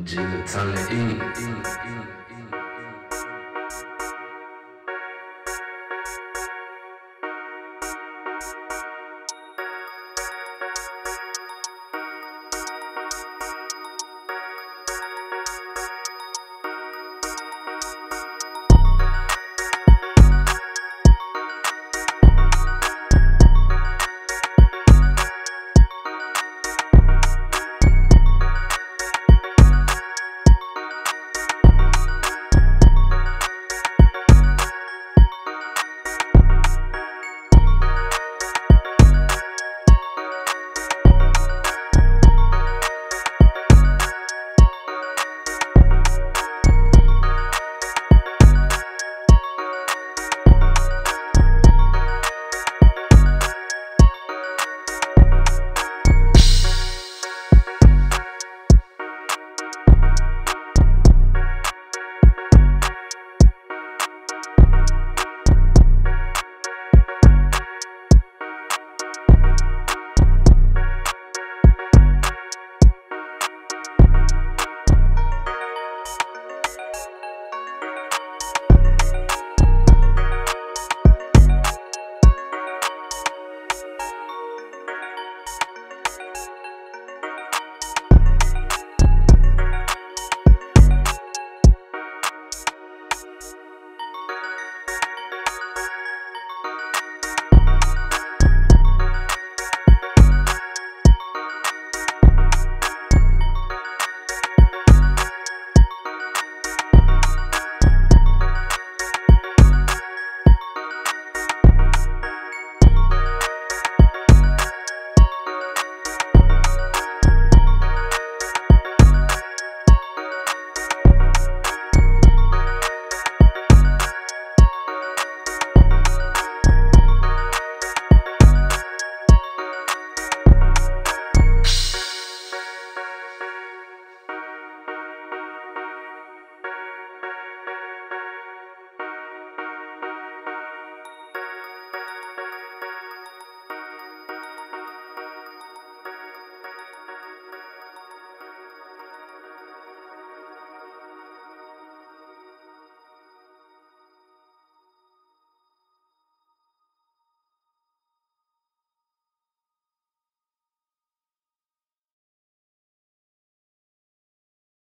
Jigga turn E.